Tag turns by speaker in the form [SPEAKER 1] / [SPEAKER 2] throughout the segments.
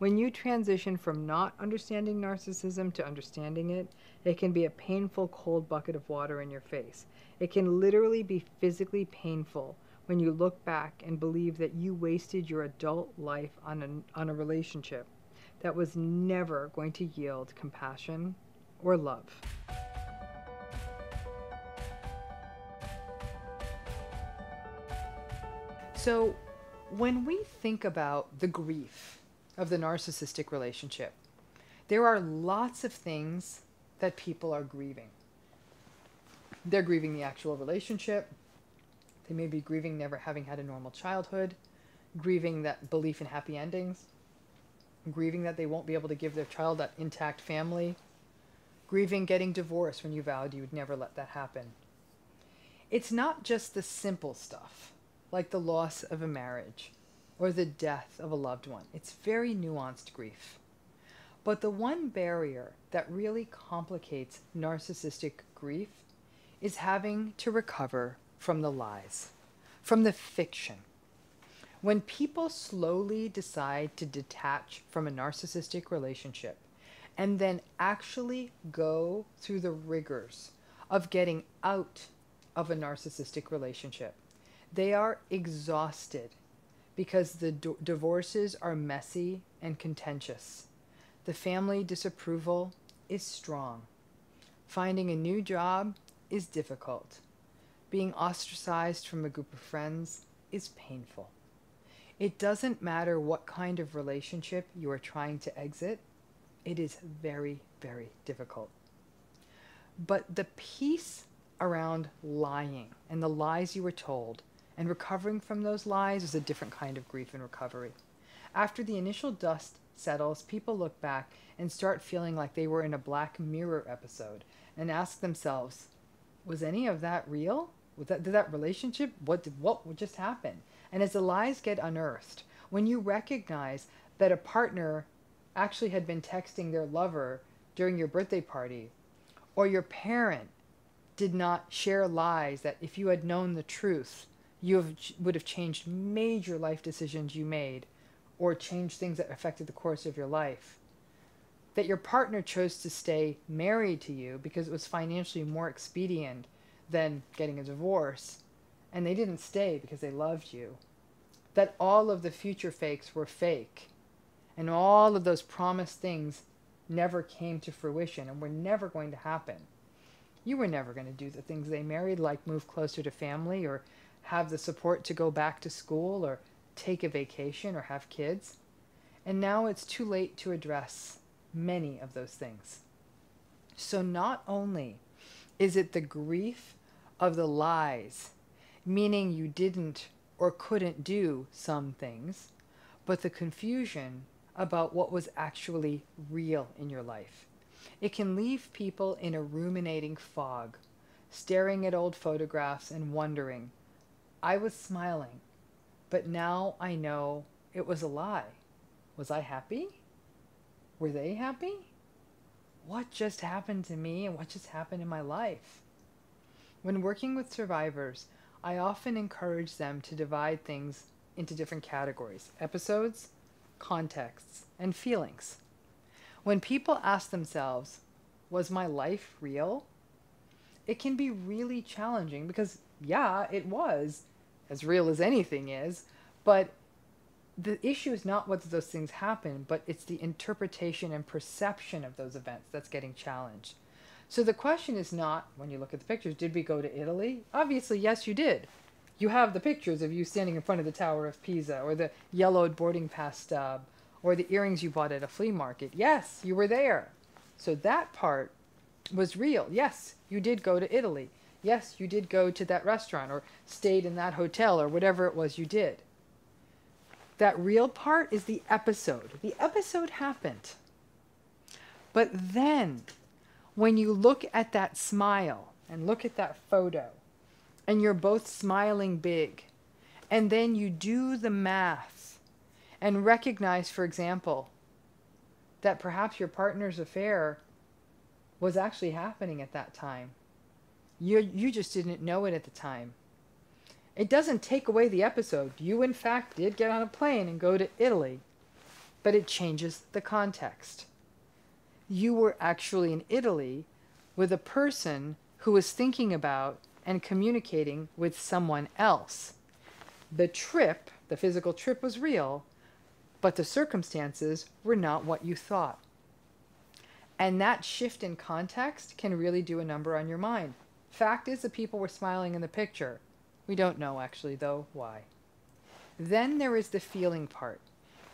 [SPEAKER 1] When you transition from not understanding narcissism to understanding it, it can be a painful cold bucket of water in your face. It can literally be physically painful when you look back and believe that you wasted your adult life on a, on a relationship that was never going to yield compassion or love. So, when we think about the grief of the narcissistic relationship, there are lots of things that people are grieving. They're grieving the actual relationship. They may be grieving never having had a normal childhood, grieving that belief in happy endings, grieving that they won't be able to give their child that intact family, grieving getting divorced when you vowed you would never let that happen. It's not just the simple stuff like the loss of a marriage or the death of a loved one. It's very nuanced grief. But the one barrier that really complicates narcissistic grief is having to recover from the lies, from the fiction. When people slowly decide to detach from a narcissistic relationship and then actually go through the rigors of getting out of a narcissistic relationship, they are exhausted because the d- divorces are messy and contentious. The family disapproval is strong. Finding a new job is difficult. Being ostracized from a group of friends is painful. It doesn't matter what kind of relationship you are trying to exit, it is very, very difficult. But the piece around lying and the lies you were told and recovering from those lies is a different kind of grief and recovery. After the initial dust settles, people look back and start feeling like they were in a Black Mirror episode and ask themselves, was any of that real? Was that, did that relationship, what, did, what just happen? And as the lies get unearthed, when you recognize that a partner actually had been texting their lover during your birthday party, or your parent did not share lies that if you had known the truth, you have, would have changed major life decisions you made or changed things that affected the course of your life. That your partner chose to stay married to you because it was financially more expedient than getting a divorce, and they didn't stay because they loved you. That all of the future fakes were fake, and all of those promised things never came to fruition and were never going to happen. You were never going to do the things they married, like move closer to family or have the support to go back to school or take a vacation or have kids. And now it's too late to address many of those things. So not only is it the grief of the lies, meaning you didn't or couldn't do some things, but the confusion about what was actually real in your life. It can leave people in a ruminating fog, staring at old photographs and wondering I was smiling, but now I know it was a lie. Was I happy? Were they happy? What just happened to me and what just happened in my life? When working with survivors, I often encourage them to divide things into different categories episodes, contexts, and feelings. When people ask themselves, Was my life real? It can be really challenging because, yeah, it was as real as anything is, but the issue is not whether those things happen, but it's the interpretation and perception of those events that's getting challenged. So the question is not, when you look at the pictures, did we go to Italy? Obviously, yes, you did. You have the pictures of you standing in front of the Tower of Pisa, or the yellowed boarding pass stub, or the earrings you bought at a flea market. Yes, you were there. So that part was real. Yes, you did go to Italy yes, you did go to that restaurant or stayed in that hotel or whatever it was you did. That real part is the episode. The episode happened. But then, when you look at that smile and look at that photo, and you're both smiling big, and then you do the math and recognize, for example, that perhaps your partner's affair was actually happening at that time you you just didn't know it at the time. It doesn't take away the episode. You in fact did get on a plane and go to Italy. but it changes the context. You were actually in Italy with a person who was thinking about and communicating with someone else. The trip, the physical trip, was real, but the circumstances were not what you thought. And that shift in context can really do a number on your mind. Fact is, the people were smiling in the picture. We don't know, actually, though, why. Then there is the feeling part.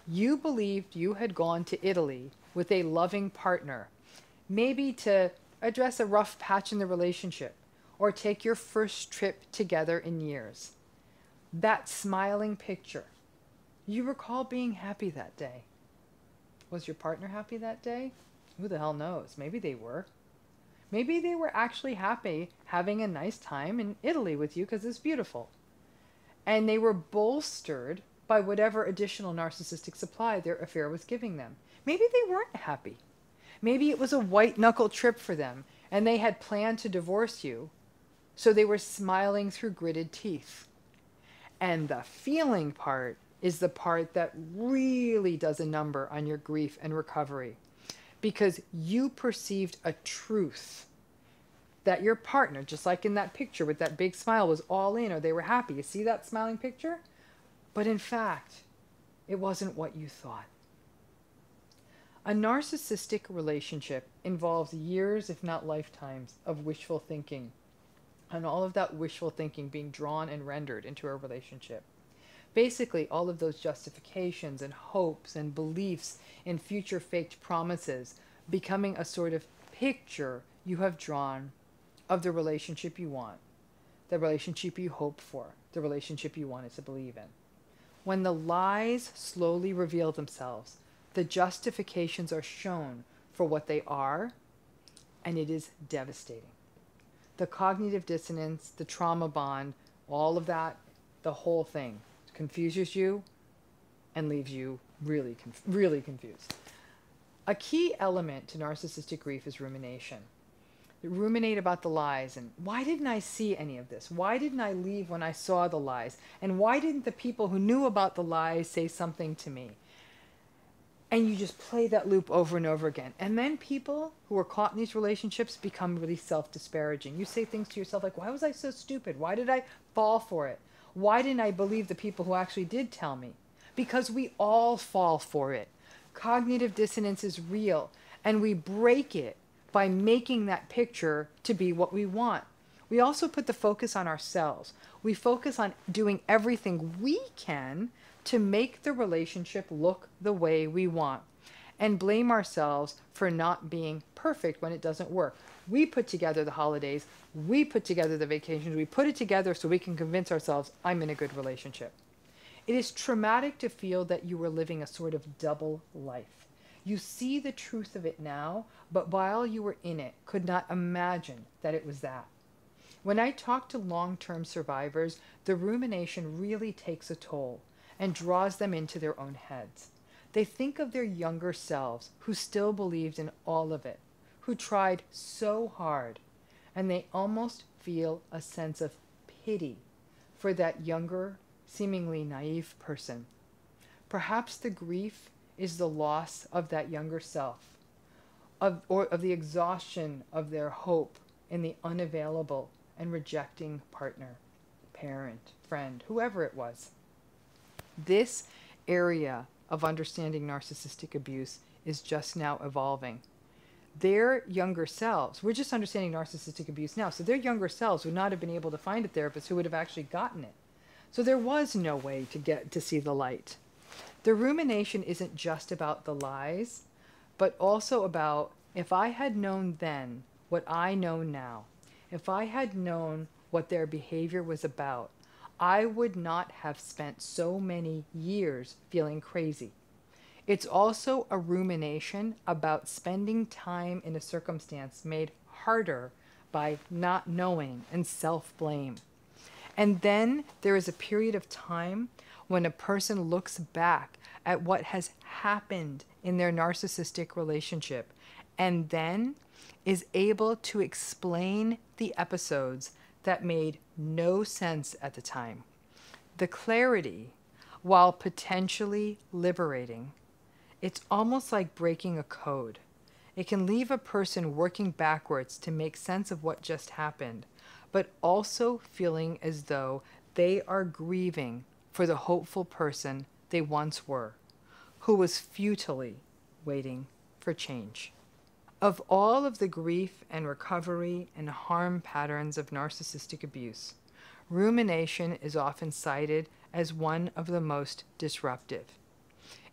[SPEAKER 1] You believed you had gone to Italy with a loving partner, maybe to address a rough patch in the relationship or take your first trip together in years. That smiling picture. You recall being happy that day. Was your partner happy that day? Who the hell knows? Maybe they were. Maybe they were actually happy having a nice time in Italy with you because it's beautiful. And they were bolstered by whatever additional narcissistic supply their affair was giving them. Maybe they weren't happy. Maybe it was a white knuckle trip for them and they had planned to divorce you, so they were smiling through gritted teeth. And the feeling part is the part that really does a number on your grief and recovery because you perceived a truth that your partner, just like in that picture with that big smile, was all in or they were happy. You see that smiling picture? But in fact, it wasn't what you thought. A narcissistic relationship involves years, if not lifetimes, of wishful thinking, and all of that wishful thinking being drawn and rendered into a relationship. Basically, all of those justifications and hopes and beliefs in future faked promises becoming a sort of picture you have drawn of the relationship you want, the relationship you hope for, the relationship you wanted to believe in. When the lies slowly reveal themselves, the justifications are shown for what they are, and it is devastating. The cognitive dissonance, the trauma bond, all of that, the whole thing confuses you and leaves you really, really confused. A key element to narcissistic grief is rumination. You ruminate about the lies and why didn't I see any of this? Why didn't I leave when I saw the lies? And why didn't the people who knew about the lies say something to me? and you just play that loop over and over again. And then people who are caught in these relationships become really self disparaging. You say things to yourself like, Why was I so stupid? Why did I fall for it? Why didn't I believe the people who actually did tell me? Because we all fall for it. Cognitive dissonance is real, and we break it by making that picture to be what we want. We also put the focus on ourselves. We focus on doing everything we can to make the relationship look the way we want and blame ourselves for not being perfect when it doesn't work. We put together the holidays, we put together the vacations, we put it together so we can convince ourselves I'm in a good relationship. It is traumatic to feel that you were living a sort of double life. You see the truth of it now, but while you were in it, could not imagine that it was that. When I talk to long term survivors, the rumination really takes a toll and draws them into their own heads. They think of their younger selves who still believed in all of it, who tried so hard, and they almost feel a sense of pity for that younger, seemingly naive person. Perhaps the grief is the loss of that younger self, of, or of the exhaustion of their hope in the unavailable and rejecting partner, parent, friend, whoever it was. This area of understanding narcissistic abuse is just now evolving. Their younger selves, we're just understanding narcissistic abuse now, so their younger selves would not have been able to find a therapist who would have actually gotten it. So there was no way to get to see the light. The rumination isn't just about the lies, but also about if I had known then what I know now, if I had known what their behavior was about, I would not have spent so many years feeling crazy. It's also a rumination about spending time in a circumstance made harder by not knowing and self blame. And then there is a period of time when a person looks back at what has happened in their narcissistic relationship and then is able to explain the episodes that made no sense at the time. The clarity, while potentially liberating, It's almost like breaking a code. It can leave a person working backwards to make sense of what just happened, but also feeling as though they are grieving for the hopeful person they once were, who was futilely waiting for change. Of all of the grief and recovery and harm patterns of narcissistic abuse, rumination is often cited as one of the most disruptive.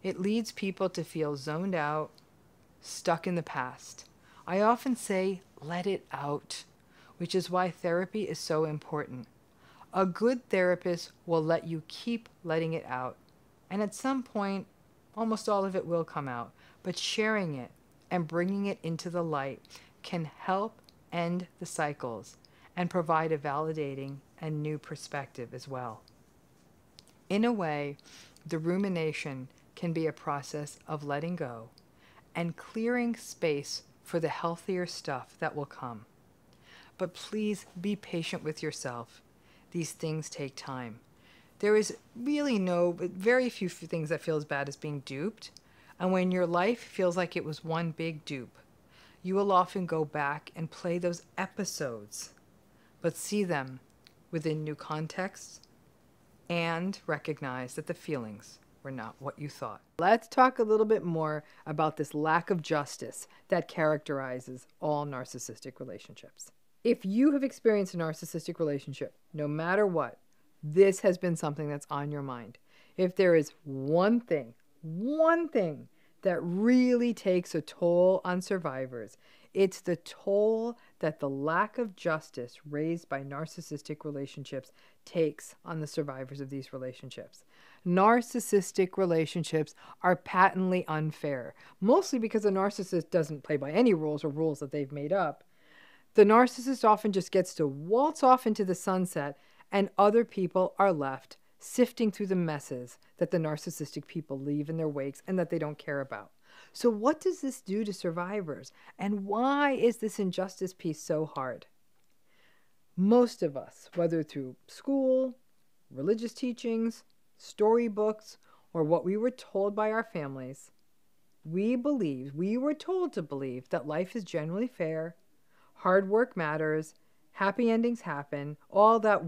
[SPEAKER 1] It leads people to feel zoned out, stuck in the past. I often say, let it out, which is why therapy is so important. A good therapist will let you keep letting it out, and at some point, almost all of it will come out, but sharing it and bringing it into the light can help end the cycles and provide a validating and new perspective as well. In a way, the rumination can be a process of letting go and clearing space for the healthier stuff that will come. But please be patient with yourself. These things take time. There is really no, very few things that feel as bad as being duped. And when your life feels like it was one big dupe, you will often go back and play those episodes, but see them within new contexts and recognize that the feelings were not what you thought. Let's talk a little bit more about this lack of justice that characterizes all narcissistic relationships. If you have experienced a narcissistic relationship, no matter what, this has been something that's on your mind. If there is one thing, one thing that really takes a toll on survivors, it's the toll that the lack of justice raised by narcissistic relationships takes on the survivors of these relationships. Narcissistic relationships are patently unfair, mostly because the narcissist doesn't play by any rules or rules that they've made up. The narcissist often just gets to waltz off into the sunset, and other people are left sifting through the messes that the narcissistic people leave in their wakes and that they don't care about. So, what does this do to survivors? And why is this injustice piece so hard? Most of us, whether through school, religious teachings, storybooks, or what we were told by our families, we believe, we were told to believe that life is generally fair, hard work matters, happy endings happen, all that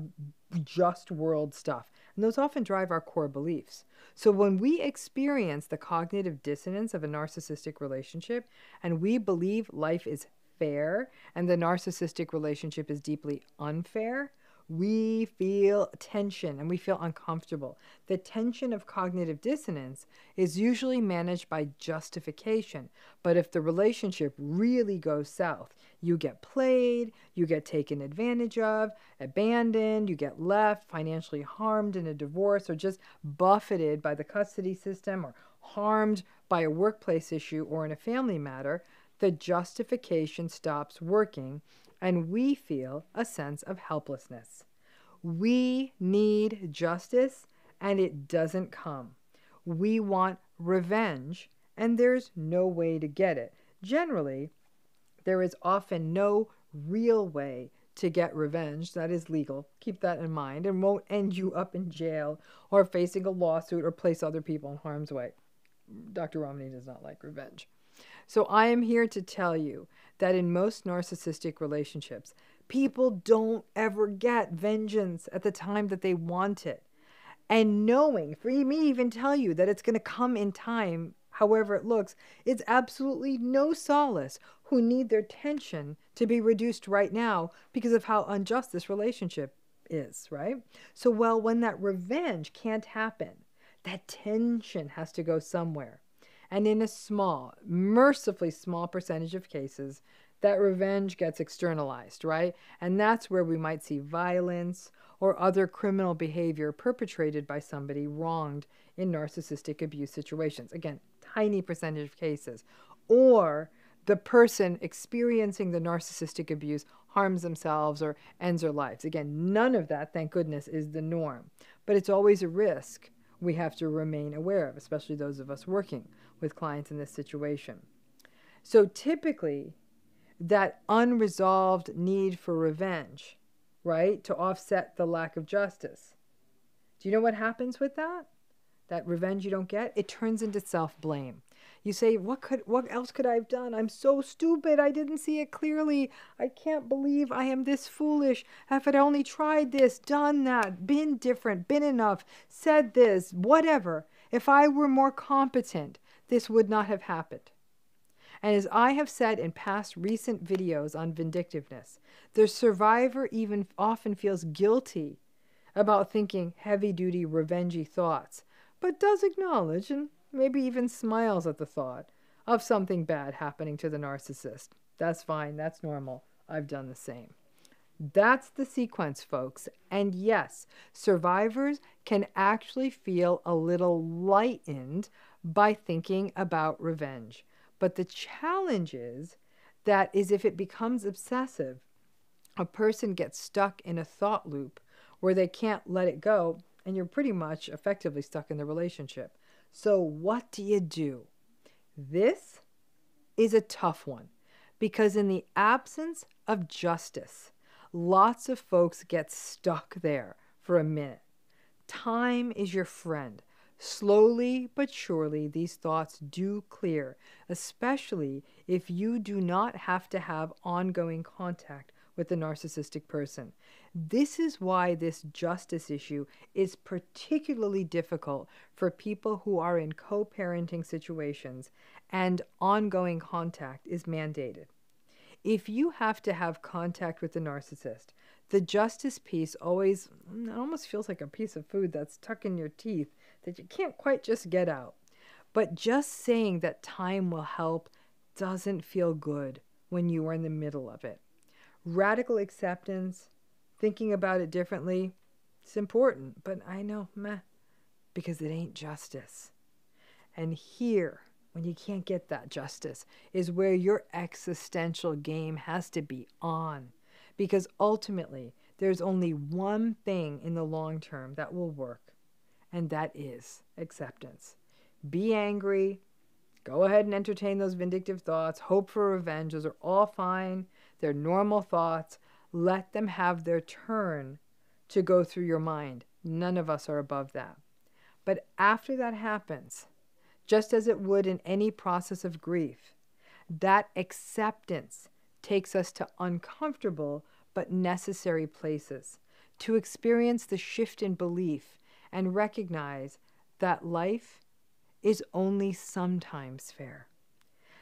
[SPEAKER 1] just world stuff. And those often drive our core beliefs. So when we experience the cognitive dissonance of a narcissistic relationship and we believe life is fair and the narcissistic relationship is deeply unfair, we feel tension and we feel uncomfortable. The tension of cognitive dissonance is usually managed by justification. But if the relationship really goes south, you get played, you get taken advantage of, abandoned, you get left, financially harmed in a divorce, or just buffeted by the custody system, or harmed by a workplace issue or in a family matter, the justification stops working and we feel a sense of helplessness. We need justice and it doesn't come. We want revenge and there's no way to get it. Generally, there is often no real way to get revenge that is legal. Keep that in mind and won't end you up in jail or facing a lawsuit or place other people in harm's way. Dr. Ramani does not like revenge. So I am here to tell you that in most narcissistic relationships, people don't ever get vengeance at the time that they want it. And knowing, for me even tell you that it's going to come in time, however it looks, it's absolutely no solace who need their tension to be reduced right now because of how unjust this relationship is, right? So, well, when that revenge can't happen, that tension has to go somewhere. And in a small, mercifully small percentage of cases, that revenge gets externalized, right? And that's where we might see violence or other criminal behavior perpetrated by somebody wronged in narcissistic abuse situations. Again, tiny percentage of cases. Or the person experiencing the narcissistic abuse harms themselves or ends their lives. Again, none of that, thank goodness, is the norm. But it's always a risk we have to remain aware of, especially those of us working with clients in this situation. So typically, that unresolved need for revenge, right, to offset the lack of justice. Do you know what happens with that? That revenge you don't get? It turns into self blame. You say, "What could what else could I have done? I'm so stupid. I didn't see it clearly. I can't believe I am this foolish. If I'd only tried this, done that, been different, been enough, said this, whatever. If I were more competent, this would not have happened." And as I have said in past recent videos on vindictiveness, the survivor even often feels guilty about thinking heavy duty, revengey thoughts, but does acknowledge and maybe even smiles at the thought of something bad happening to the narcissist. That's fine, that's normal. I've done the same. That's the sequence, folks. And yes, survivors can actually feel a little lightened by thinking about revenge. But the challenge is that is if it becomes obsessive, a person gets stuck in a thought loop where they can't let it go, and you're pretty much effectively stuck in the relationship. So, what do you do? This is a tough one because, in the absence of justice, lots of folks get stuck there for a minute. Time is your friend. Slowly but surely, these thoughts do clear, especially if you do not have to have ongoing contact with the narcissistic person. This is why this justice issue is particularly difficult for people who are in co parenting situations and ongoing contact is mandated. If you have to have contact with the narcissist, the justice piece always mm, almost feels like a piece of food that's stuck in your teeth that you can't quite just get out. But just saying that time will help doesn't feel good when you are in the middle of it. Radical acceptance, thinking about it differently, it's important, but I know, meh, because it ain't justice. And here, when you can't get that justice, is where your existential game has to be on. Because ultimately, there's only one thing in the long term that will work, and that is acceptance. Be angry. Go ahead and entertain those vindictive thoughts. Hope for revenge. Those are all fine. They're normal thoughts. Let them have their turn to go through your mind. None of us are above that. But after that happens, just as it would in any process of grief, that acceptance takes us to uncomfortable but necessary places to experience the shift in belief and recognize that life is only sometimes fair,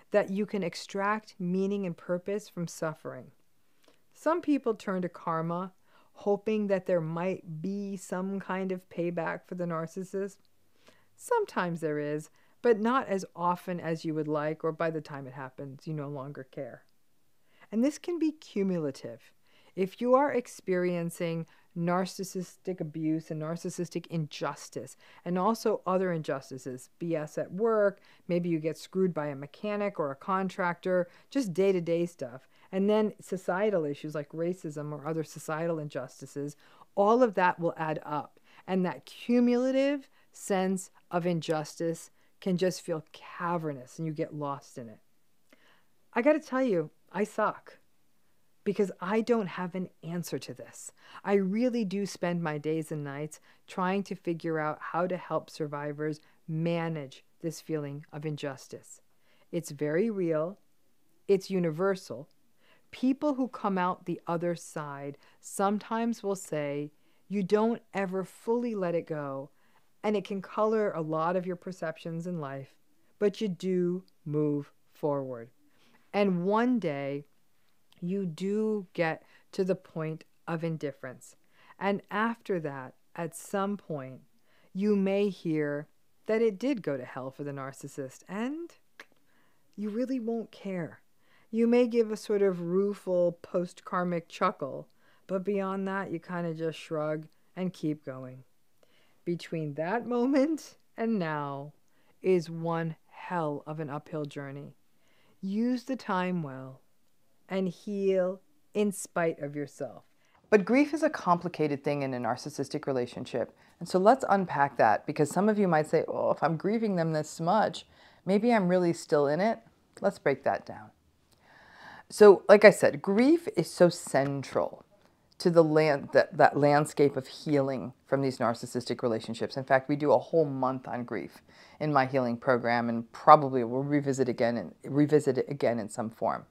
[SPEAKER 1] that you can extract meaning and purpose from suffering. Some people turn to karma, hoping that there might be some kind of payback for the narcissist. Sometimes there is, but not as often as you would like, or by the time it happens, you no longer care. And this can be cumulative. If you are experiencing narcissistic abuse and narcissistic injustice, and also other injustices, BS at work, maybe you get screwed by a mechanic or a contractor, just day to day stuff, and then societal issues like racism or other societal injustices, all of that will add up. And that cumulative sense of injustice can just feel cavernous and you get lost in it. I got to tell you, I suck because I don't have an answer to this. I really do spend my days and nights trying to figure out how to help survivors manage this feeling of injustice. It's very real, it's universal. People who come out the other side sometimes will say, You don't ever fully let it go, and it can color a lot of your perceptions in life, but you do move forward. And one day, you do get to the point of indifference. And after that, at some point, you may hear that it did go to hell for the narcissist, and you really won't care. You may give a sort of rueful post karmic chuckle, but beyond that, you kind of just shrug and keep going. Between that moment and now is one hell of an uphill journey. Use the time well and heal in spite of yourself.
[SPEAKER 2] But grief is a complicated thing in a narcissistic relationship. And so let's unpack that because some of you might say, oh, if I'm grieving them this much, maybe I'm really still in it. Let's break that down. So, like I said, grief is so central to the land that, that landscape of healing from these narcissistic relationships. In fact, we do a whole month on grief in my healing program and probably we'll revisit again and revisit it again in some form.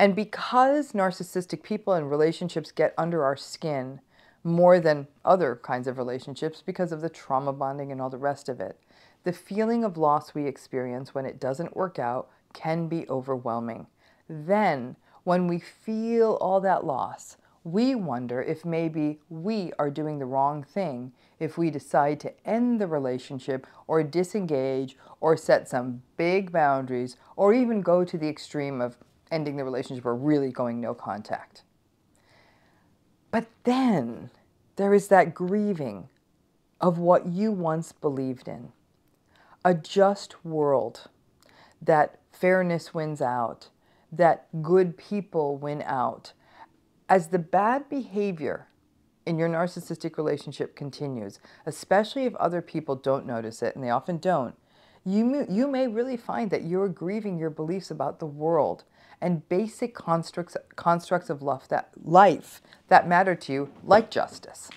[SPEAKER 2] And because narcissistic people and relationships get under our skin more than other kinds of relationships because of the trauma bonding and all the rest of it, the feeling of loss we experience when it doesn't work out can be overwhelming. Then, when we feel all that loss, we wonder if maybe we are doing the wrong thing if we decide to end the relationship or disengage or set some big boundaries or even go to the extreme of ending the relationship or really going no contact. But then there is that grieving of what you once believed in a just world, that fairness wins out, that good people win out. As the bad behavior in your narcissistic relationship continues, especially if other people don't notice it, and they often don't, you, you may really find that you're grieving your beliefs about the world and basic constructs, constructs of life that, life that matter to you, like justice.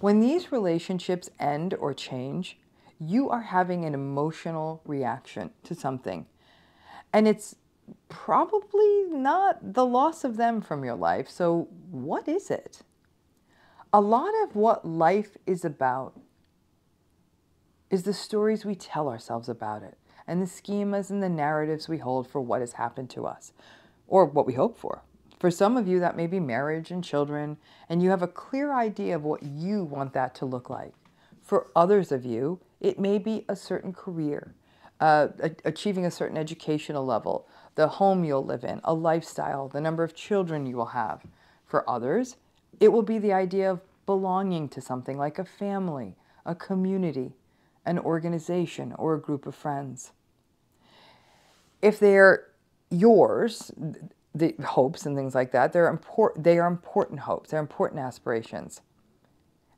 [SPEAKER 2] When these relationships end or change, you are having an emotional reaction to something. And it's probably not the loss of them from your life. So, what is it? A lot of what life is about is the stories we tell ourselves about it and the schemas and the narratives we hold for what has happened to us or what we hope for. For some of you, that may be marriage and children, and you have a clear idea of what you want that to look like. For others of you, it may be a certain career, uh, achieving a certain educational level, the home you'll live in, a lifestyle, the number of children you will have. For others, it will be the idea of belonging to something like a family, a community, an organization, or a group of friends. If they're yours, the hopes and things like that, they're important, they are important hopes, they're important aspirations.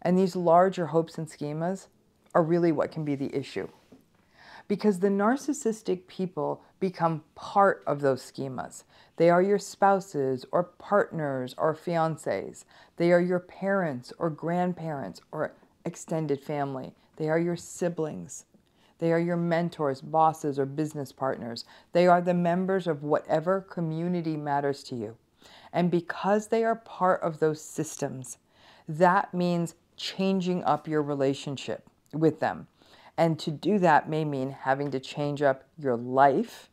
[SPEAKER 2] And these larger hopes and schemas are really what can be the issue. Because the narcissistic people become part of those schemas. They are your spouses or partners or fiancés. They are your parents or grandparents or extended family. They are your siblings. They are your mentors, bosses, or business partners. They are the members of whatever community matters to you. And because they are part of those systems, that means changing up your relationship with them. And to do that may mean having to change up your life,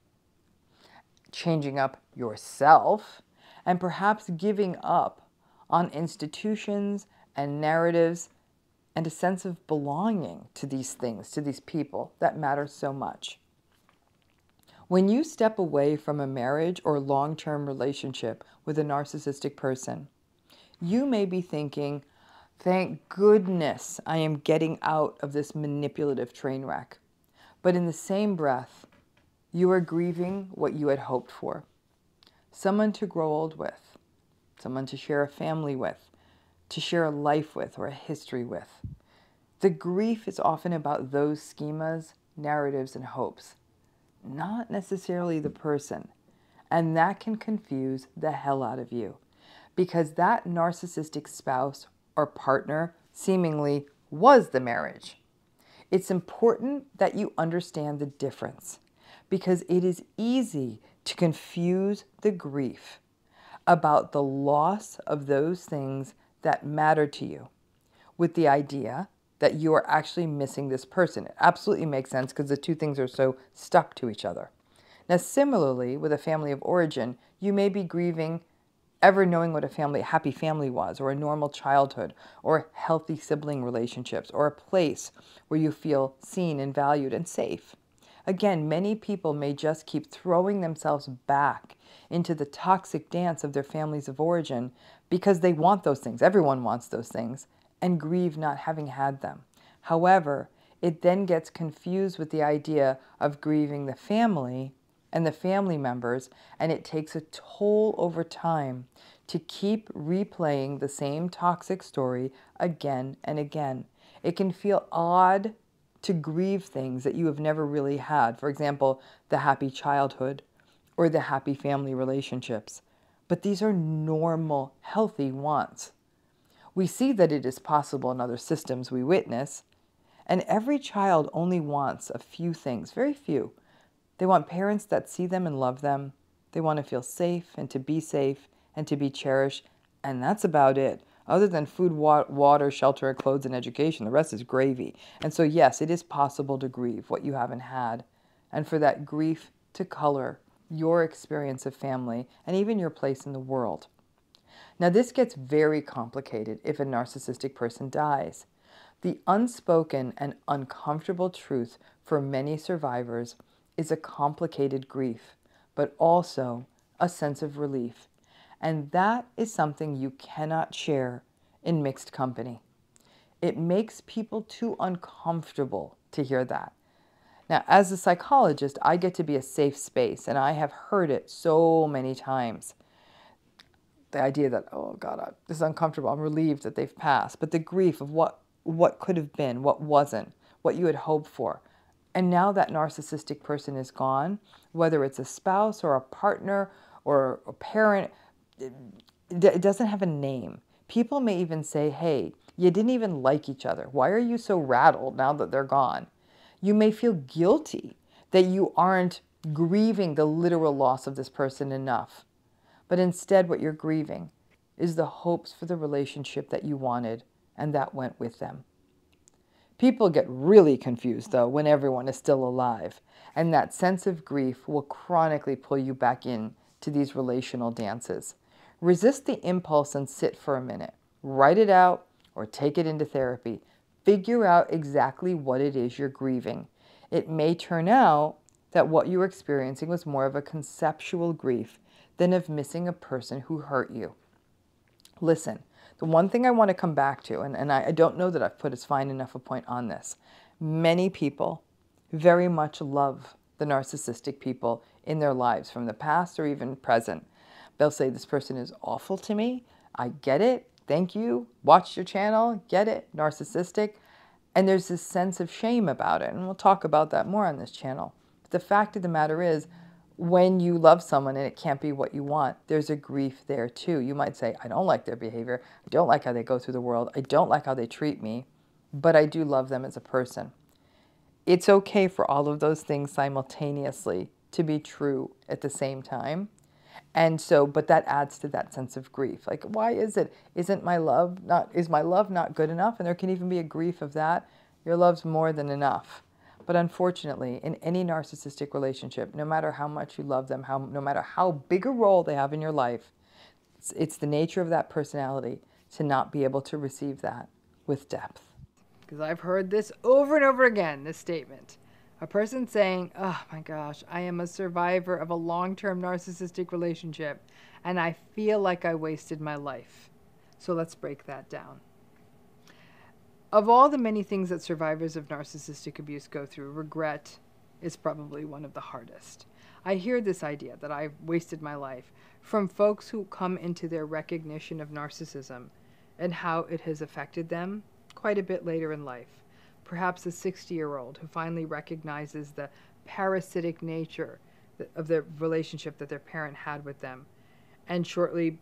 [SPEAKER 2] changing up yourself, and perhaps giving up on institutions and narratives and a sense of belonging to these things, to these people that matter so much. When you step away from a marriage or long term relationship with a narcissistic person, you may be thinking, Thank goodness I am getting out of this manipulative train wreck. But in the same breath, you are grieving what you had hoped for someone to grow old with, someone to share a family with, to share a life with or a history with. The grief is often about those schemas, narratives, and hopes, not necessarily the person. And that can confuse the hell out of you because that narcissistic spouse or partner seemingly was the marriage. It's important that you understand the difference because it is easy to confuse the grief about the loss of those things that matter to you with the idea that you are actually missing this person. It absolutely makes sense because the two things are so stuck to each other. Now, similarly, with a family of origin, you may be grieving ever knowing what a family, happy family was, or a normal childhood, or healthy sibling relationships, or a place where you feel seen and valued and safe. Again, many people may just keep throwing themselves back into the toxic dance of their families of origin because they want those things. Everyone wants those things and grieve not having had them. However, it then gets confused with the idea of grieving the family and the family members, and it takes a toll over time to keep replaying the same toxic story again and again. It can feel odd to grieve things that you have never really had. For example, the happy childhood or the happy family relationships. But these are normal, healthy wants. We see that it is possible in other systems we witness, and every child only wants a few things, very few. They want parents that see them and love them. They want to feel safe and to be safe and to be cherished, and that's about it. Other than food, wa- water, shelter, clothes, and education, the rest is gravy. And so, yes, it is possible to grieve what you haven't had, and for that grief to color your experience of family and even your place in the world. Now, this gets very complicated if a narcissistic person dies. The unspoken and uncomfortable truth for many survivors is a complicated grief, but also a sense of relief. And that is something you cannot share in mixed company. It makes people too uncomfortable to hear that. Now, as a psychologist, I get to be a safe space, and I have heard it so many times. The idea that, oh God, this is uncomfortable. I'm relieved that they've passed. But the grief of what, what could have been, what wasn't, what you had hoped for. And now that narcissistic person is gone, whether it's a spouse or a partner or a parent, it doesn't have a name. People may even say, hey, you didn't even like each other. Why are you so rattled now that they're gone? You may feel guilty that you aren't grieving the literal loss of this person enough. But instead, what you're grieving is the hopes for the relationship that you wanted and that went with them. People get really confused, though, when everyone is still alive, and that sense of grief will chronically pull you back in to these relational dances. Resist the impulse and sit for a minute. Write it out or take it into therapy. Figure out exactly what it is you're grieving. It may turn out that what you were experiencing was more of a conceptual grief than of missing a person who hurt you. Listen, the one thing I want to come back to, and, and I, I don't know that I've put as fine enough a point on this, many people very much love the narcissistic people in their lives from the past or even present. They'll say, This person is awful to me. I get it. Thank you. Watch your channel. Get it. Narcissistic. And there's this sense of shame about it. And we'll talk about that more on this channel. But the fact of the matter is, when you love someone and it can't be what you want, there's a grief there too. You might say, I don't like their behavior. I don't like how they go through the world. I don't like how they treat me, but I do love them as a person. It's okay for all of those things simultaneously to be true at the same time. And so, but that adds to that sense of grief. Like, why is it? Isn't my love not, is my love not good enough? And there can even be a grief of that. Your love's more than enough. But unfortunately, in any narcissistic relationship, no matter how much you love them, how, no matter how big a role they have in your life, it's, it's the nature of that personality to not be able to receive that with depth.
[SPEAKER 1] Because I've heard this over and over again, this statement. A person saying, Oh my gosh, I am a survivor of a long term narcissistic relationship and I feel like I wasted my life. So let's break that down. Of all the many things that survivors of narcissistic abuse go through, regret is probably one of the hardest. I hear this idea that I've wasted my life from folks who come into their recognition of narcissism and how it has affected them quite a bit later in life perhaps a 60 year old who finally recognizes the parasitic nature of the relationship that their parent had with them. And shortly,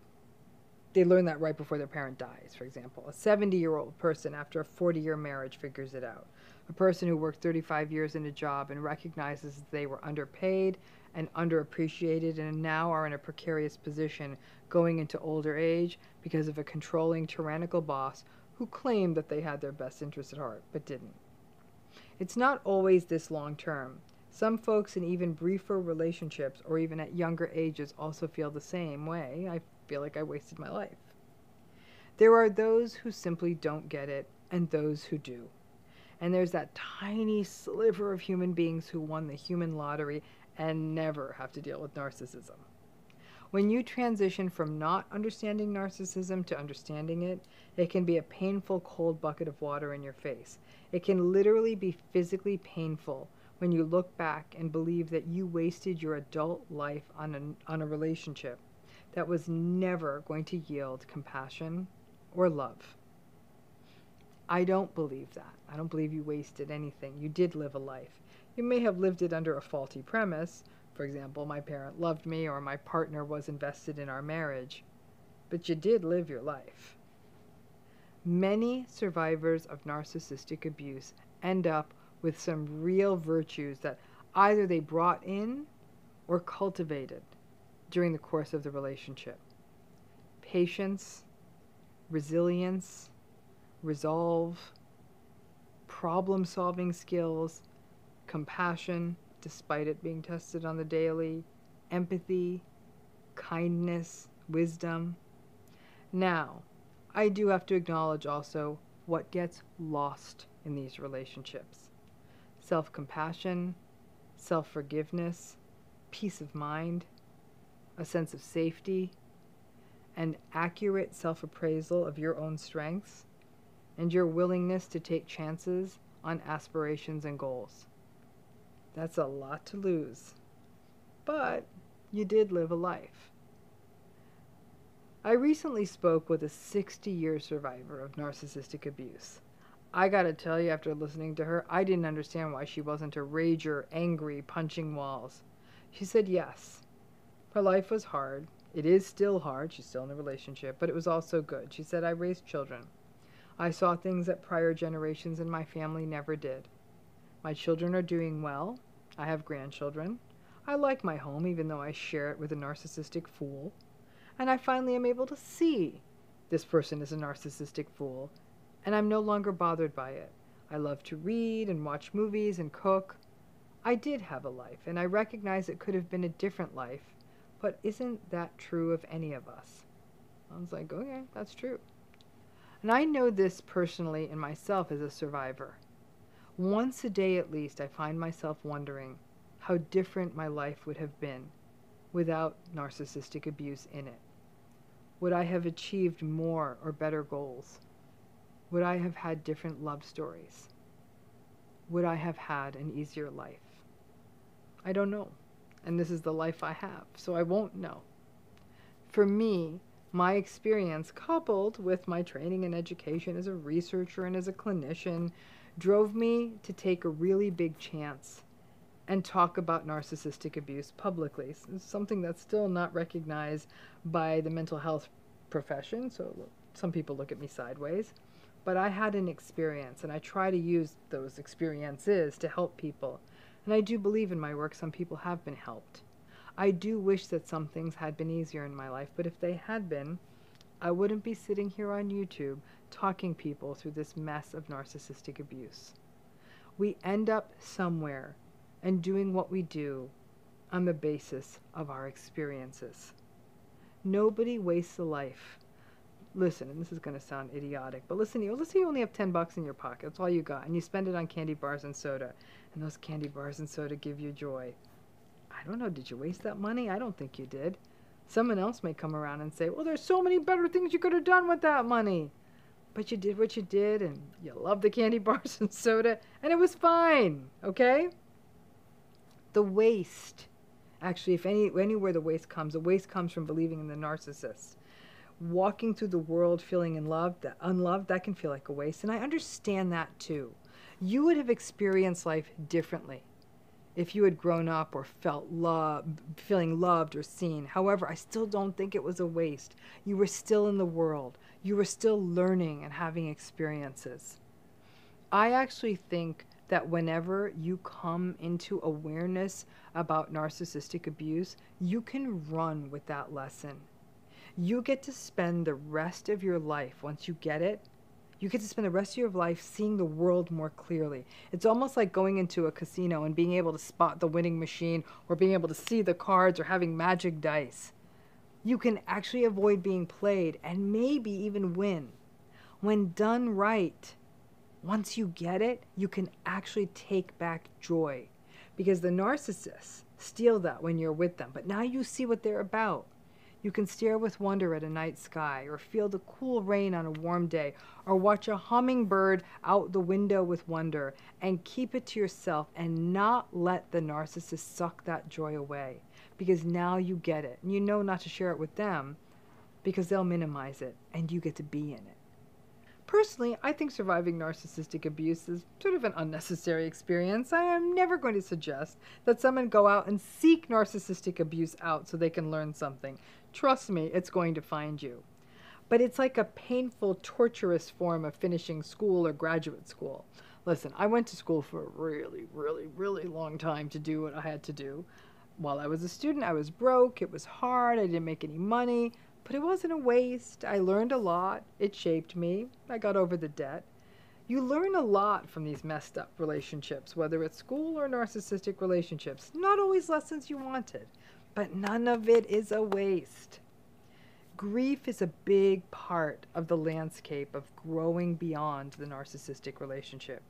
[SPEAKER 1] they learn that right before their parent dies, for example. A 70 year old person after a 40 year marriage figures it out. A person who worked 35 years in a job and recognizes that they were underpaid and underappreciated and now are in a precarious position going into older age because of a controlling, tyrannical boss who claimed that they had their best interests at heart, but didn't. It's not always this long term. Some folks in even briefer relationships or even at younger ages also feel the same way. I feel like I wasted my life. There are those who simply don't get it and those who do. And there's that tiny sliver of human beings who won the human lottery and never have to deal with narcissism. When you transition from not understanding narcissism to understanding it, it can be a painful cold bucket of water in your face. It can literally be physically painful when you look back and believe that you wasted your adult life on a, on a relationship that was never going to yield compassion or love. I don't believe that. I don't believe you wasted anything. You did live a life. You may have lived it under a faulty premise. For example, my parent loved me or my partner was invested in our marriage. But you did live your life. Many survivors of narcissistic abuse end up with some real virtues that either they brought in or cultivated during the course of the relationship patience, resilience, resolve, problem solving skills, compassion, despite it being tested on the daily, empathy, kindness, wisdom. Now, I do have to acknowledge also what gets lost in these relationships self compassion, self forgiveness, peace of mind, a sense of safety, and accurate self appraisal of your own strengths, and your willingness to take chances on aspirations and goals. That's a lot to lose. But you did live a life. I recently spoke with a 60 year survivor of narcissistic abuse. I gotta tell you, after listening to her, I didn't understand why she wasn't a rager, angry, punching walls. She said yes. Her life was hard. It is still hard. She's still in a relationship, but it was also good. She said, I raised children. I saw things that prior generations in my family never did. My children are doing well. I have grandchildren. I like my home, even though I share it with a narcissistic fool and I finally am able to see this person is a narcissistic fool, and I'm no longer bothered by it. I love to read and watch movies and cook. I did have a life, and I recognize it could have been a different life, but isn't that true of any of us? I was like, okay, that's true. And I know this personally in myself as a survivor. Once a day at least, I find myself wondering how different my life would have been without narcissistic abuse in it. Would I have achieved more or better goals? Would I have had different love stories? Would I have had an easier life? I don't know. And this is the life I have, so I won't know. For me, my experience, coupled with my training and education as a researcher and as a clinician, drove me to take a really big chance and talk about narcissistic abuse publicly. It's something that's still not recognized by the mental health profession, so some people look at me sideways. But I had an experience, and I try to use those experiences to help people. And I do believe in my work some people have been helped. I do wish that some things had been easier in my life, but if they had been, I wouldn't be sitting here on YouTube talking people through this mess of narcissistic abuse. We end up somewhere and doing what we do on the basis of our experiences. Nobody wastes a life. Listen, and this is going to sound idiotic, but listen, you, let's say you only have 10 bucks in your pocket. That's all you got. And you spend it on candy bars and soda. And those candy bars and soda give you joy. I don't know, did you waste that money? I don't think you did. Someone else may come around and say, well, there's so many better things you could have done with that money. But you did what you did, and you love the candy bars and soda, and it was fine, okay? the waste. Actually, if any anywhere the waste comes, the waste comes from believing in the narcissist. Walking through the world feeling in love, that unloved, that can feel like a waste. And I understand that too. You would have experienced life differently if you had grown up or felt love, feeling loved or seen. However, I still don't think it was a waste. You were still in the world. You were still learning and having experiences. I actually think that whenever you come into awareness about narcissistic abuse, you can run with that lesson. You get to spend the rest of your life, once you get it, you get to spend the rest of your life seeing the world more clearly. It's almost like going into a casino and being able to spot the winning machine or being able to see the cards or having magic dice. You can actually avoid being played and maybe even win. When done right, once you get it, you can actually take back joy because the narcissists steal that when you're with them. But now you see what they're about. You can stare with wonder at a night sky, or feel the cool rain on a warm day, or watch a hummingbird out the window with wonder, and keep it to yourself and not let the narcissist suck that joy away. Because now you get it. And you know not to share it with them because they'll minimize it, and you get to be in it. Personally, I think surviving narcissistic abuse is sort of an unnecessary experience. I am never going to suggest that someone go out and seek narcissistic abuse out so they can learn something. Trust me, it's going to find you. But it's like a painful, torturous form of finishing school or graduate school. Listen, I went to school for a really, really, really long time to do what I had to do. While I was a student, I was broke, it was hard, I didn't make any money. But it wasn't a waste. I learned a lot. It shaped me. I got over the debt. You learn a lot from these messed up relationships, whether it's school or narcissistic relationships. Not always lessons you wanted, but none of it is a waste. Grief is a big part of the landscape of growing beyond the narcissistic relationship.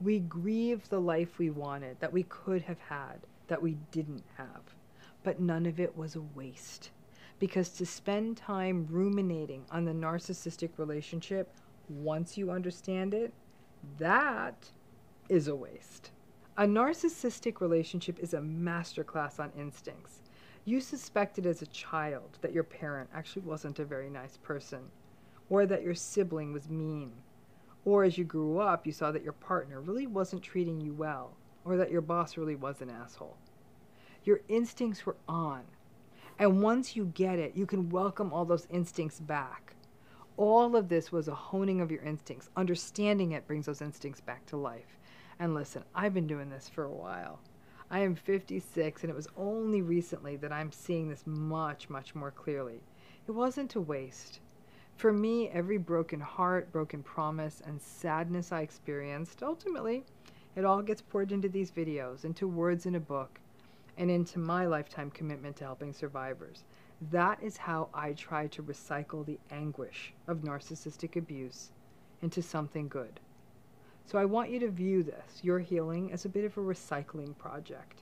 [SPEAKER 1] We grieve the life we wanted, that we could have had, that we didn't have, but none of it was a waste because to spend time ruminating on the narcissistic relationship once you understand it, that is a waste. A narcissistic relationship is a masterclass on instincts. You suspected as a child that your parent actually wasn't a very nice person, or that your sibling was mean, or as you grew up, you saw that your partner really wasn't treating you well, or that your boss really was an asshole. Your instincts were on, and once you get it, you can welcome all those instincts back. All of this was a honing of your instincts. Understanding it brings those instincts back to life. And listen, I've been doing this for a while. I am 56, and it was only recently that I'm seeing this much, much more clearly. It wasn't a waste. For me, every broken heart, broken promise, and sadness I experienced, ultimately, it all gets poured into these videos, into words in a book, and into my lifetime commitment to helping survivors. That is how I try to recycle the anguish of narcissistic abuse into something good. So I want you to view this, your healing, as a bit of a recycling project.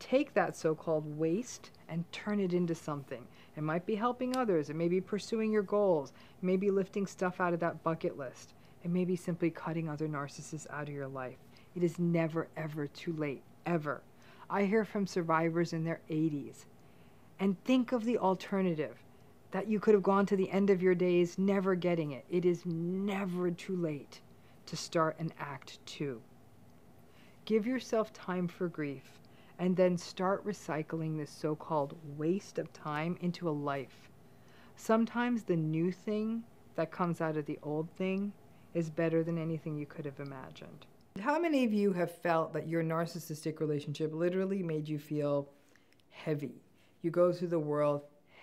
[SPEAKER 1] Take that so called waste and turn it into something. It might be helping others, it may be pursuing your goals, it may be lifting stuff out of that bucket list, it may be simply cutting other narcissists out of your life. It is never, ever too late, ever. I hear from survivors in their 80s. And think of the alternative that you could have gone to the end of your days never getting it. It is never too late to start an act two. Give yourself time for grief and then start recycling this so called waste of time into a life. Sometimes the new thing that comes out of the old thing is better than anything you could have imagined. How many of you have felt that your narcissistic relationship literally made you feel heavy? You go through the world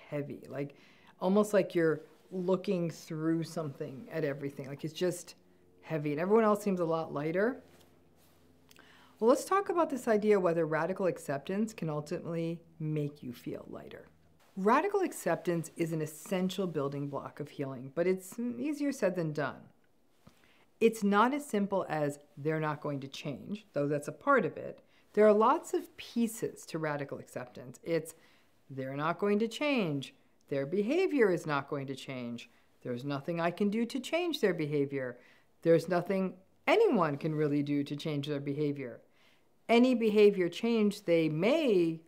[SPEAKER 1] heavy, like almost like you're looking through something at everything. Like it's just heavy, and everyone else seems a lot lighter. Well, let's talk about this idea whether radical acceptance can ultimately make you feel lighter. Radical acceptance is an essential building block of healing, but it's easier said than done. It's not as simple as they're not going to change, though that's a part of it. There are lots of pieces to radical acceptance. It's they're not going to change, their behavior is not going to change, there's nothing I can do to change their behavior, there's nothing anyone can really do to change their behavior. Any behavior change they may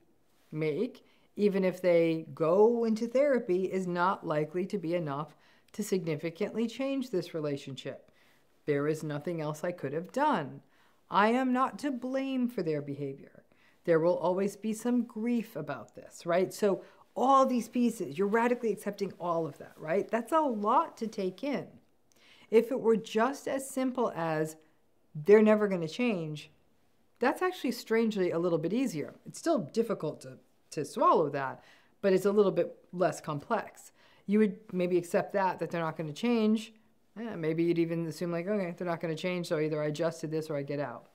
[SPEAKER 1] make, even if they go into therapy, is not likely to be enough to significantly change this relationship. There is nothing else I could have done. I am not to blame for their behavior. There will always be some grief about this, right? So, all these pieces, you're radically accepting all of that, right? That's a lot to take in. If it were just as simple as they're never going to change, that's actually strangely a little bit easier. It's still difficult to, to swallow that, but it's a little bit less complex. You would maybe accept that, that they're not going to change, yeah, maybe you'd even assume, like, okay, they're not going to change, so either I adjust to this or I get out.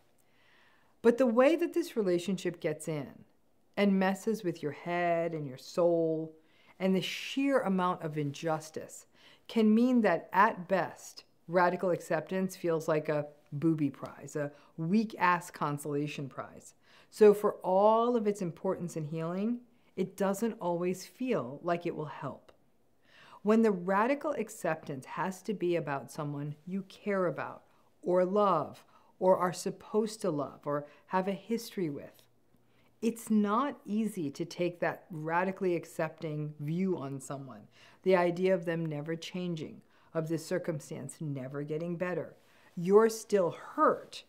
[SPEAKER 1] But the way that this relationship gets in and messes with your head and your soul and the sheer amount of injustice can mean that at best, radical acceptance feels like a booby prize, a weak ass consolation prize. So, for all of its importance in healing, it doesn't always feel like it will help. When the radical acceptance has to be about someone you care about or love or are supposed to love or have a history with, it's not easy to take that radically accepting view on someone. The idea of them never changing, of this circumstance never getting better. You're still hurt.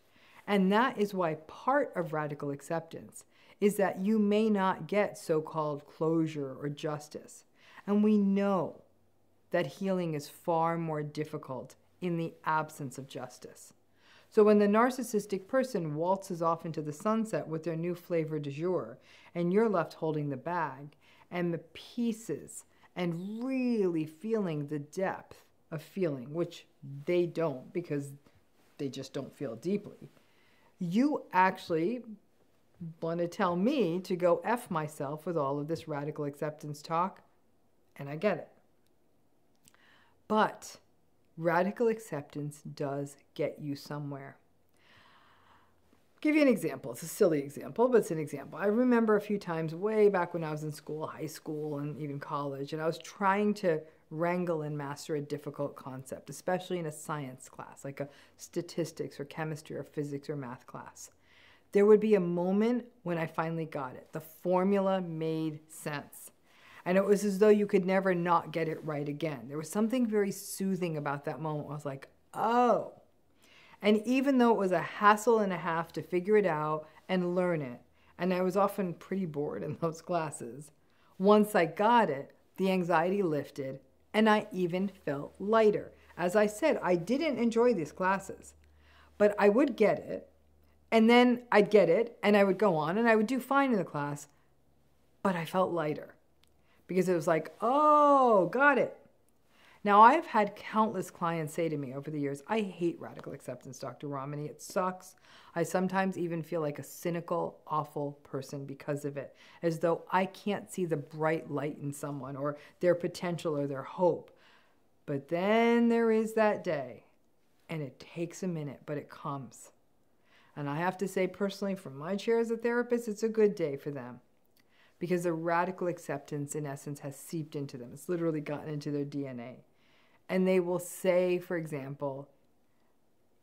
[SPEAKER 1] And that is why part of radical acceptance is that you may not get so called closure or justice. And we know that healing is far more difficult in the absence of justice. So when the narcissistic person waltzes off into the sunset with their new flavor du jour, and you're left holding the bag and the pieces and really feeling the depth of feeling, which they don't because they just don't feel deeply, you actually want to tell me to go F myself with all of this radical acceptance talk, and I get it. But radical acceptance does get you somewhere. Give you an example. It's a silly example, but it's an example. I remember a few times way back when I was in school, high school, and even college, and I was trying to wrangle and master a difficult concept, especially in a science class, like a statistics or chemistry or physics or math class. There would be a moment when I finally got it. The formula made sense. And it was as though you could never not get it right again. There was something very soothing about that moment. I was like, oh. And even though it was a hassle and a half to figure it out and learn it, and I was often pretty bored in those classes, once I got it, the anxiety lifted and I even felt lighter. As I said, I didn't enjoy these classes, but I would get it, and then I'd get it, and I would go on and I would do fine in the class, but I felt lighter because it was like, oh, got it. Now, I've had countless clients say to me over the years, I hate radical acceptance, Dr. Ramani. It sucks. I sometimes even feel like a cynical, awful person because of it, as though I can't see the bright light in someone or their potential or their hope. But then there is that day, and it takes a minute, but it comes. And I have to say, personally, from my chair as a therapist, it's a good day for them because the radical acceptance, in essence, has seeped into them. It's literally gotten into their DNA. And they will say, for example,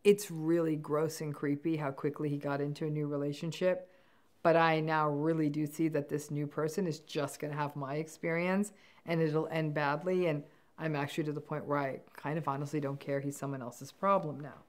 [SPEAKER 1] it's really gross and creepy how quickly he got into a new relationship. But I now really do see that this new person is just going to have my experience and it'll end badly. And I'm actually to the point where I kind of honestly don't care. He's someone else's problem now.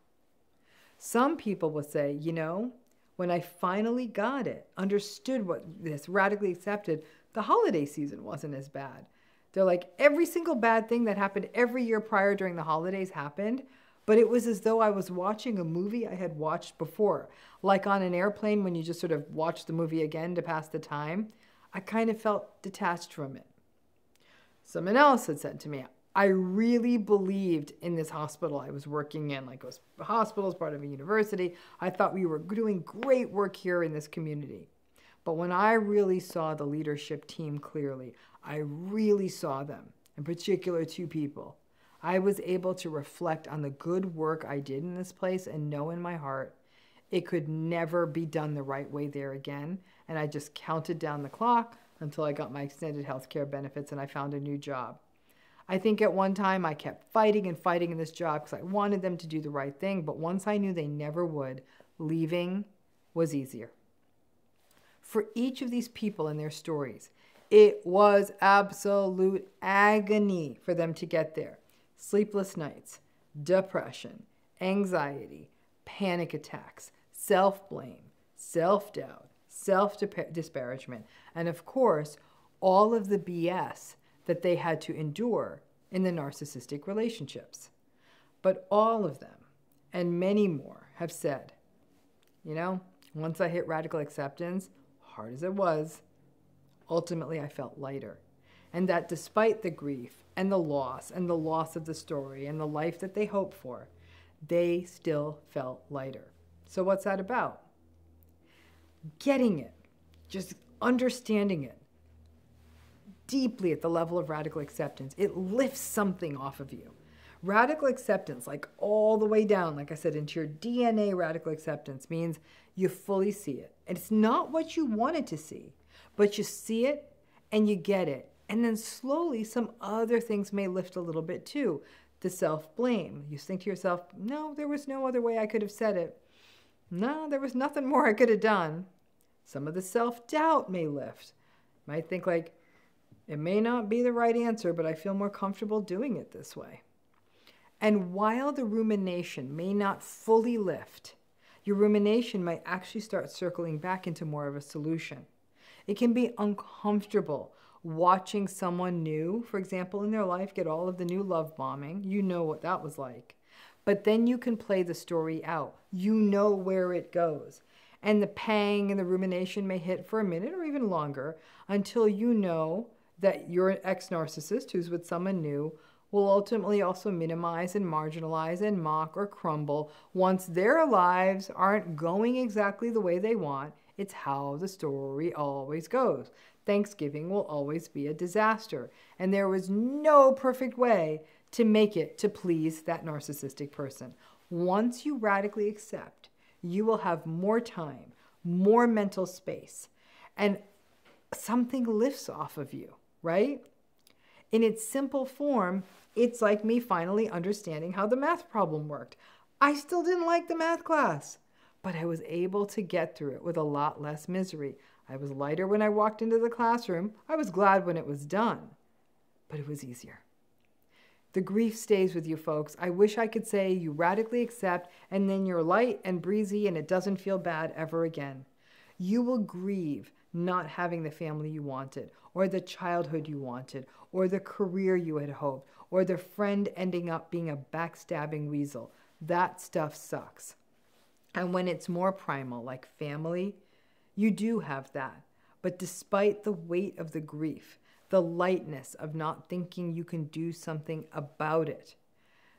[SPEAKER 1] Some people will say, you know, when I finally got it, understood what this, radically accepted, the holiday season wasn't as bad. They're like, every single bad thing that happened every year prior during the holidays happened, but it was as though I was watching a movie I had watched before. Like on an airplane when you just sort of watch the movie again to pass the time. I kind of felt detached from it. Someone else had said to me, I really believed in this hospital I was working in. Like it was a hospital as part of a university. I thought we were doing great work here in this community. But when I really saw the leadership team clearly, I really saw them, in particular two people. I was able to reflect on the good work I did in this place and know in my heart it could never be done the right way there again. And I just counted down the clock until I got my extended health care benefits and I found a new job. I think at one time I kept fighting and fighting in this job because I wanted them to do the right thing, but once I knew they never would, leaving was easier. For each of these people and their stories, it was absolute agony for them to get there. Sleepless nights, depression, anxiety, panic attacks, self blame, self doubt, self disparagement, and of course, all of the BS that they had to endure in the narcissistic relationships. But all of them, and many more, have said, you know, once I hit radical acceptance, hard as it was, ultimately I felt lighter. And that despite the grief and the loss and the loss of the story and the life that they hoped for, they still felt lighter. So, what's that about? Getting it, just understanding it, deeply at the level of radical acceptance. It lifts something off of you. Radical acceptance, like all the way down, like I said, into your DNA, radical acceptance means you fully see it. And it's not what you wanted to see, but you see it and you get it. And then slowly, some other things may lift a little bit too. The self blame. You think to yourself, no, there was no other way I could have said it. No, there was nothing more I could have done. Some of the self doubt may lift. You might think, like, it may not be the right answer, but I feel more comfortable doing it this way. And while the rumination may not fully lift, your rumination might actually start circling back into more of a solution. It can be uncomfortable watching someone new, for example, in their life get all of the new love bombing. You know what that was like. But then you can play the story out. You know where it goes. And the pang and the rumination may hit for a minute or even longer until you know that your ex narcissist, who's with someone new, will ultimately also minimize and marginalize and mock or crumble once their lives aren't going exactly the way they want. It's how the story always goes. Thanksgiving will always be a disaster, and there was no perfect way to make it to please that narcissistic person. Once you radically accept, you will have more time, more mental space, and something lifts off of you, right? In its simple form, it's like me finally understanding how the math problem worked. I still didn't like the math class, but I was able to get through it with a lot less misery. I was lighter when I walked into the classroom. I was glad when it was done, but it was easier. The grief stays with you, folks. I wish I could say you radically accept and then you're light and breezy and it doesn't feel bad ever again. You will grieve not having the family you wanted, or the childhood you wanted, or the career you had hoped, or the friend ending up being a backstabbing weasel. That stuff sucks. And when it's more primal, like family, you do have that. But despite the weight of the grief, the lightness of not thinking you can do something about it,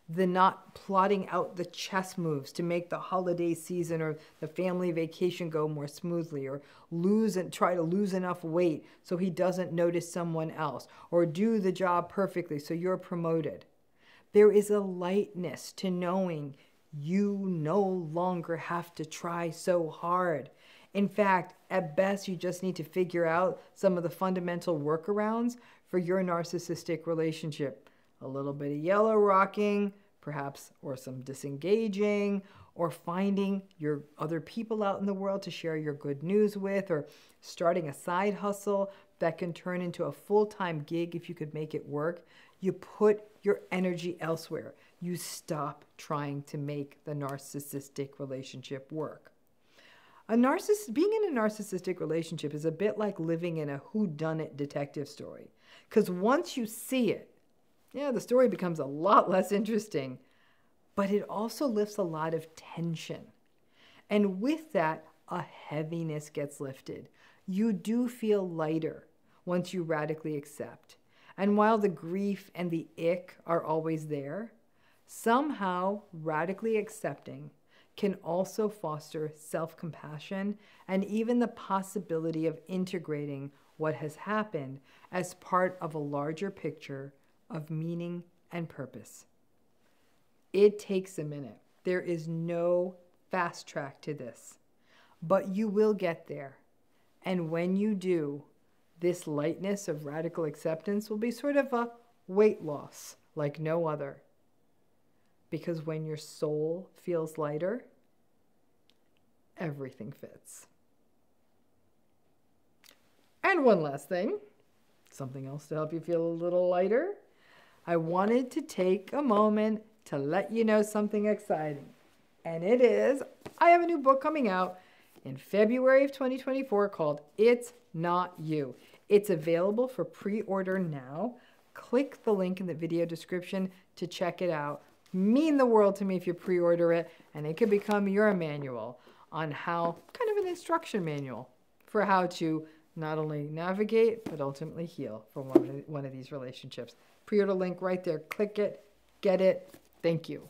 [SPEAKER 1] the not plotting out the chess moves to make the holiday season or the family vacation go more smoothly, or lose and try to lose enough weight so he doesn't notice someone else, or do the job perfectly so you're promoted. There is a lightness to knowing you no longer have to try so hard. In fact, at best, you just need to figure out some of the fundamental workarounds for your narcissistic relationship. A little bit of yellow rocking, perhaps, or some disengaging, or finding your other people out in the world to share your good news with, or starting a side hustle that can turn into a full time gig if you could make it work. You put your energy elsewhere. You stop trying to make the narcissistic relationship work. A narcissist, being in a narcissistic relationship is a bit like living in a whodunit detective story. Because once you see it, yeah, the story becomes a lot less interesting, but it also lifts a lot of tension. And with that, a heaviness gets lifted. You do feel lighter once you radically accept. And while the grief and the ick are always there, somehow radically accepting can also foster self compassion and even the possibility of integrating what has happened as part of a larger picture of meaning and purpose. It takes a minute. There is no fast track to this, but you will get there. And when you do, this lightness of radical acceptance will be sort of a weight loss like no other. Because when your soul feels lighter, everything fits. And one last thing, something else to help you feel a little lighter. I wanted to take a moment to let you know something exciting. And it is I have a new book coming out in February of 2024 called It's Not You. It's available for pre order now. Click the link in the video description to check it out. Mean the world to me if you pre order it, and it could become your manual on how, kind of an instruction manual for how to not only navigate, but ultimately heal from one of, one of these relationships. Pre order link right there. Click it, get it. Thank you.